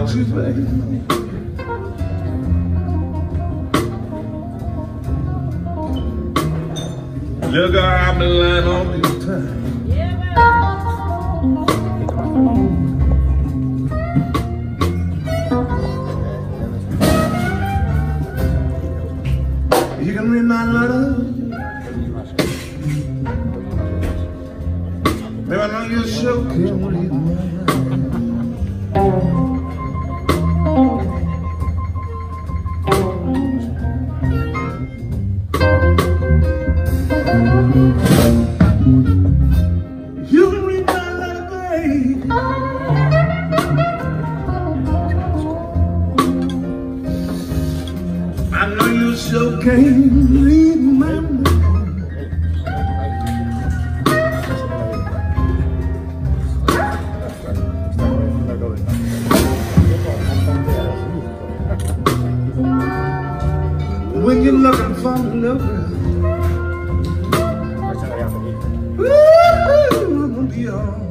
You. Look, I've been lying all this time. You can read my letter. Baby, I know you sure When you're looking for a little girl, I'm gonna be all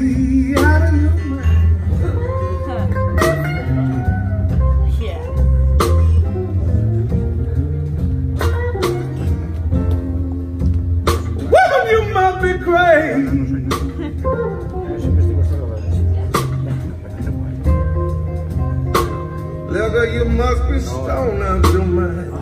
be out you be crazy. You must be stoned out your mind.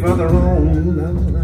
Further on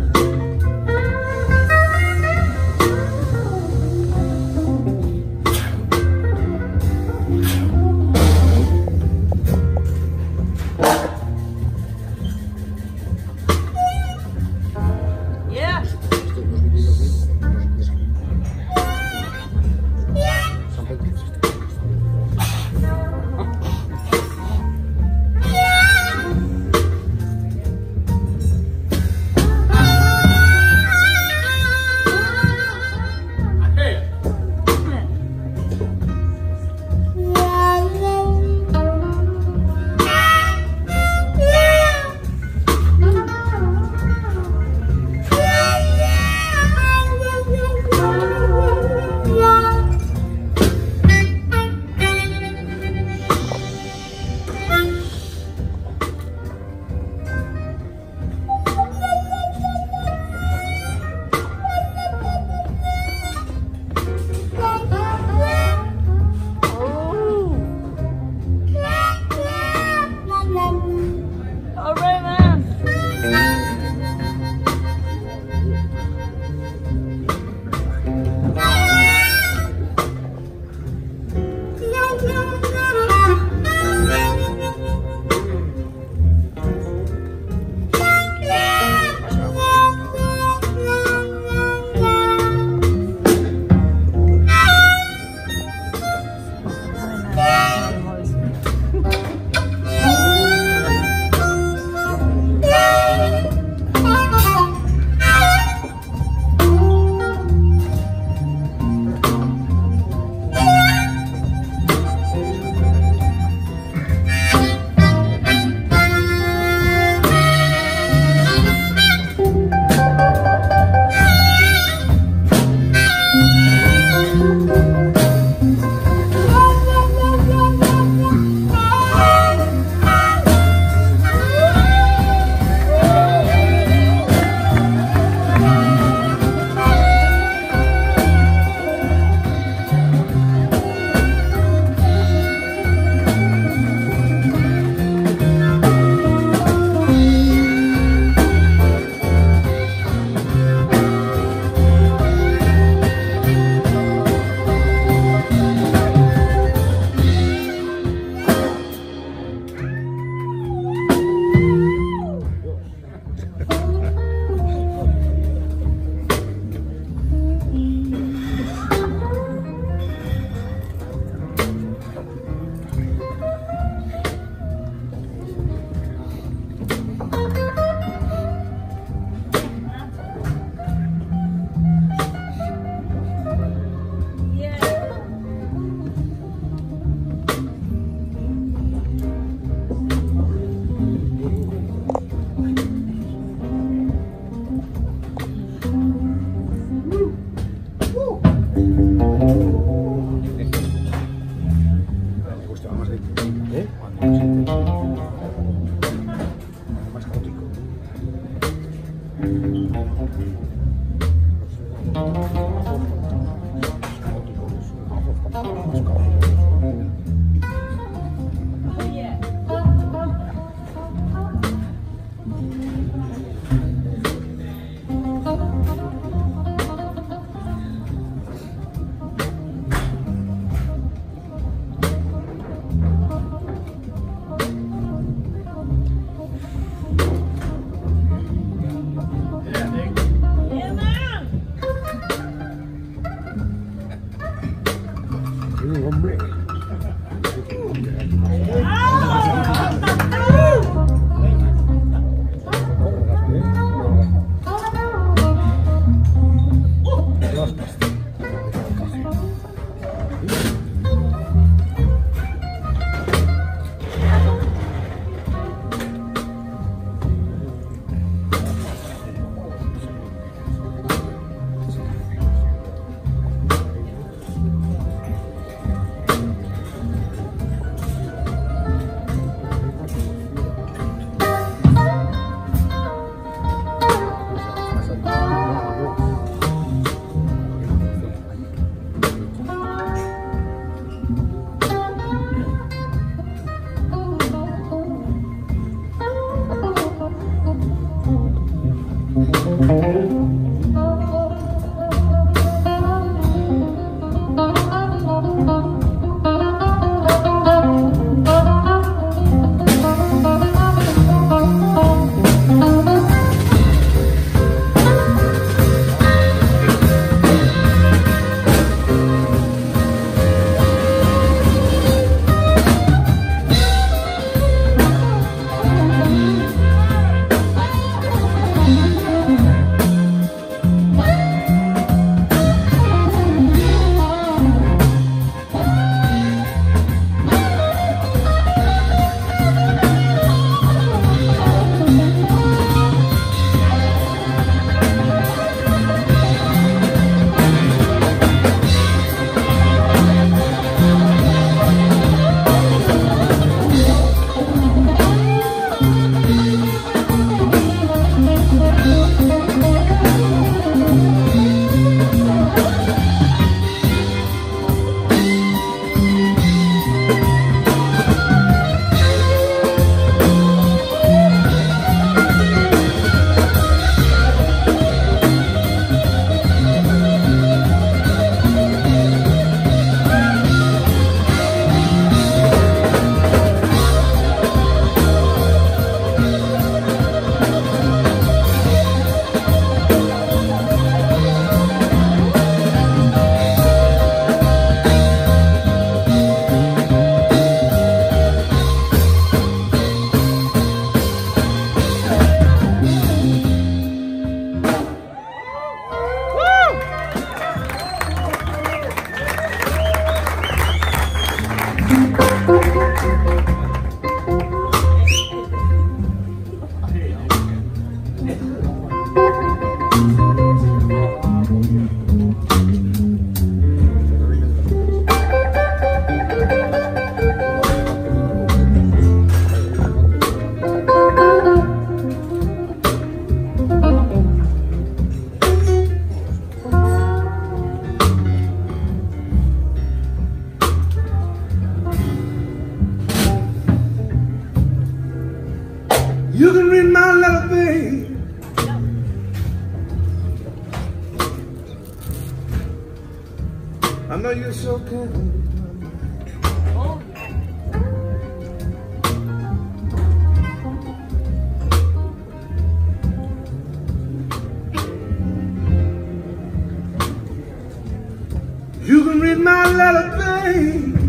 read my letter, babe.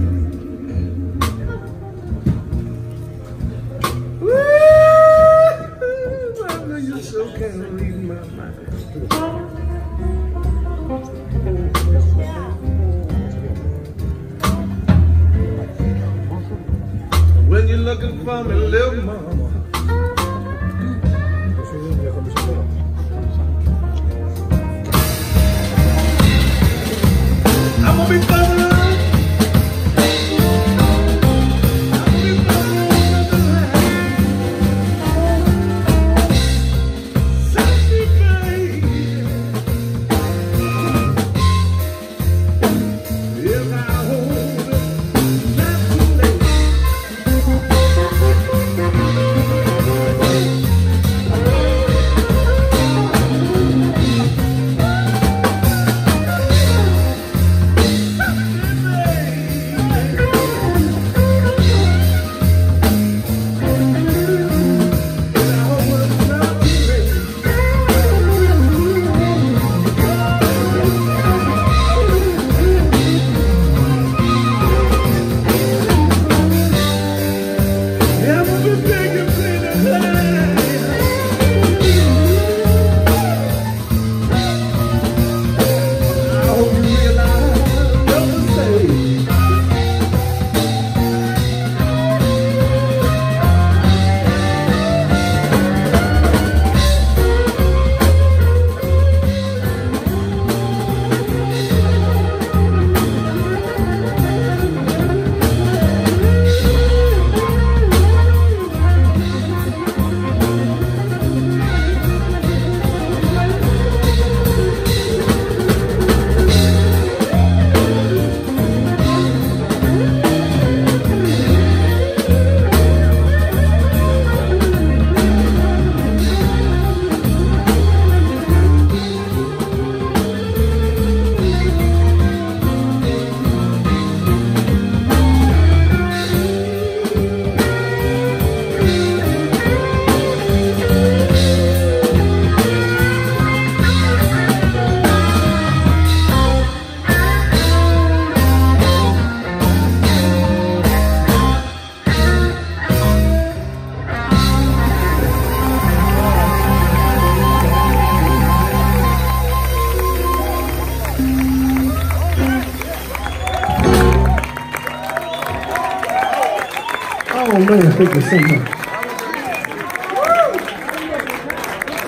people singing.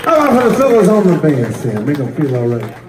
How about for the fellas on the bandstand. Make them feel all right.